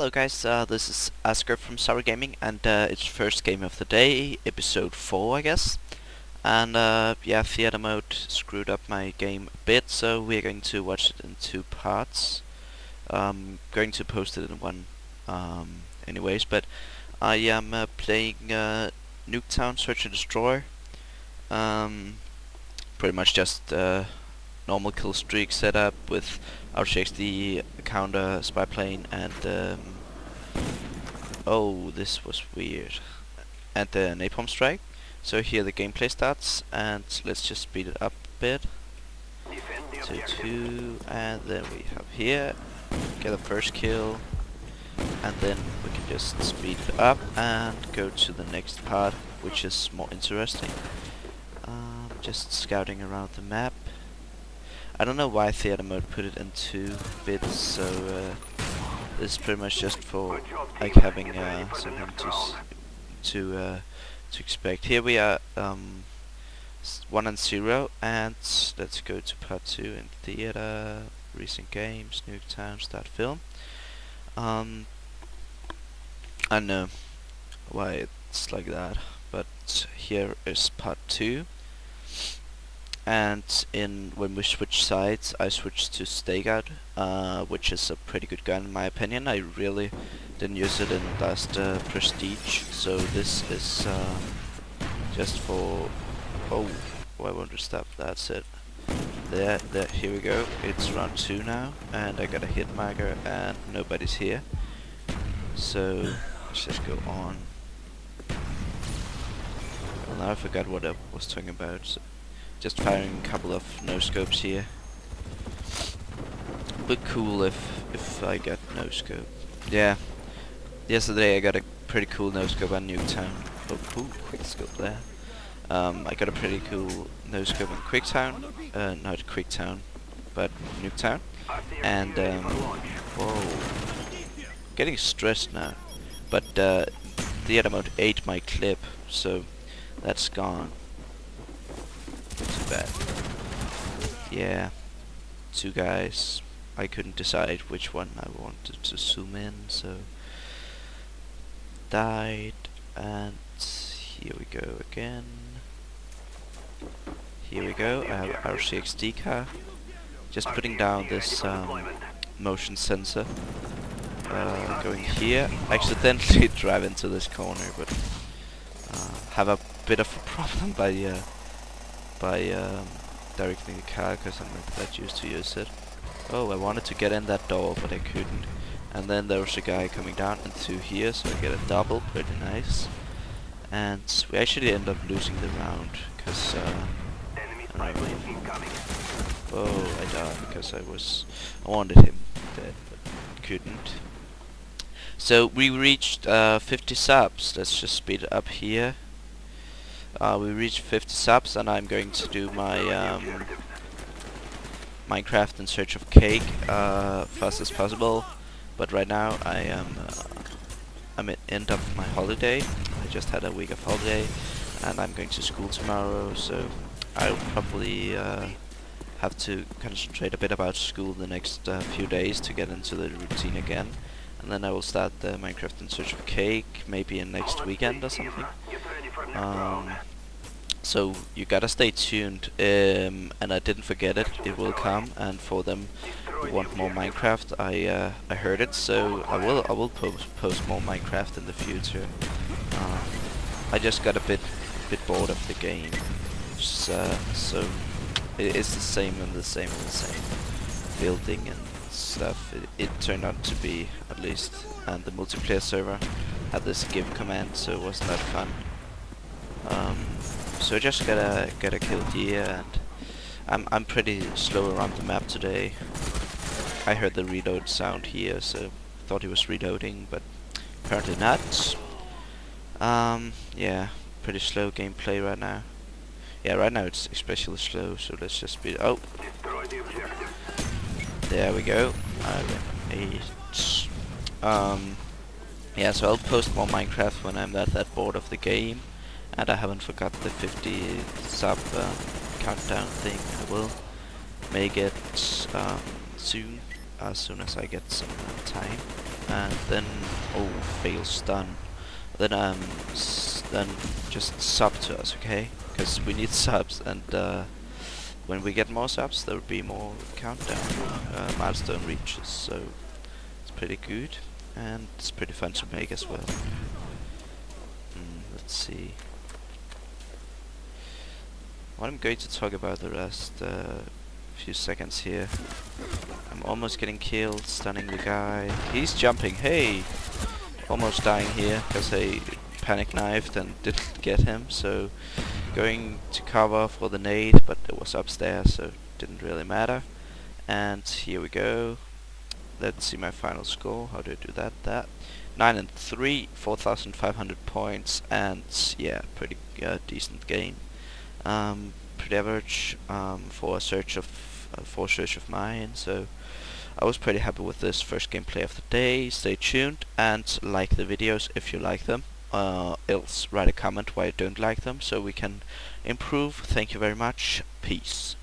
Hello guys, uh, this is Asger from Sour Gaming and uh, it's first game of the day, episode 4 I guess. And uh, yeah, theater mode screwed up my game a bit, so we're going to watch it in two parts. Um, going to post it in one um, anyways, but I am uh, playing uh, Nuketown Search and Destroy. Um, pretty much just uh, normal kill streak setup with RCXD counter spy plane and um, oh this was weird. And the napalm strike. So here the gameplay starts and let's just speed it up a bit. To 2 and then we have here get the first kill and then we can just speed it up and go to the next part which is more interesting. Um, just scouting around the map I don't know why theater mode put it in two bits, so uh, is pretty much just for like having uh, something to to uh, to expect. Here we are, um, one and zero, and let's go to part two in theater, recent games, Nuketown, start film. Um, I don't know why it's like that, but here is part two and in when we switch sides I switched to Stakeout uh, which is a pretty good gun in my opinion. I really didn't use it in last uh, Prestige so this is uh, just for oh want to stop? That's it. There there here we go. It's round 2 now and I got a hit marker and nobody's here. So let's just go on. Well now I forgot what I was talking about. so just firing a couple of no scopes here. But cool if if I get no scope. Yeah. Yesterday I got a pretty cool no scope on Nuketown. Oh, ooh, quick scope there. Um, I got a pretty cool no scope in Quicktown. Uh, not Quicktown, but Nuketown. And um, whoa, getting stressed now. But uh, the other mode ate my clip, so that's gone bad. Yeah, two guys. I couldn't decide which one I wanted to zoom in, so died, and here we go again. Here we go, I have our RCXD car. Just putting down this um, motion sensor. Uh, going here, accidentally drive into this corner, but uh, have a bit of a problem by uh, by um, directing the car because I'm not that used to use it. Oh, I wanted to get in that door, but I couldn't. And then there was a guy coming down into here, so I get a double, pretty nice. And we actually end up losing the round, because, uh, I Oh, I died because I was, I wanted him dead, but couldn't. So we reached uh, 50 subs, let's just speed it up here. Uh, we reached 50 subs and I'm going to do my um, Minecraft in search of cake uh, fast as possible. But right now I am uh, I'm at end of my holiday. I just had a week of holiday and I'm going to school tomorrow so I'll probably uh, have to concentrate a bit about school the next uh, few days to get into the routine again and then I will start the Minecraft in search of cake maybe in next weekend or something um, so you gotta stay tuned, um, and I didn't forget it. It will come, and for them who want more Minecraft, I uh, I heard it, so I will I will post post more Minecraft in the future. Uh, I just got a bit bit bored of the game, so, uh, so it, it's the same and the same and the same building and stuff. It, it turned out to be at least, and the multiplayer server had this give command, so it wasn't that fun. Um, so just gotta gotta kill deer and I'm I'm pretty slow around the map today. I heard the reload sound here, so thought he was reloading, but apparently not. Um, yeah, pretty slow gameplay right now. Yeah, right now it's especially slow, so let's just speed. Oh, there we go. eight. Um, yeah, so I'll post more Minecraft when I'm that that bored of the game. And I haven't forgot the 50 sub uh, countdown thing. I will make it um, soon, as soon as I get some uh, time. and then oh fail stun. Then um then just sub to us, okay? Because we need subs, and uh, when we get more subs, there will be more countdown uh, milestone reaches. So it's pretty good, and it's pretty fun to make as well. Mm, let's see. I'm going to talk about the rest uh, few seconds here. I'm almost getting killed, stunning the guy. He's jumping, hey! Almost dying here because I panic knifed and didn't get him, so going to cover for the nade, but it was upstairs, so didn't really matter. And here we go. Let's see my final score. How do I do that? That. 9 and 3, 4,500 points, and yeah, pretty uh, decent game. Um, pretty average um, for a search of uh, for search of mine. So I was pretty happy with this first gameplay of the day. Stay tuned and like the videos if you like them. Uh, else write a comment why you don't like them so we can improve. Thank you very much. Peace.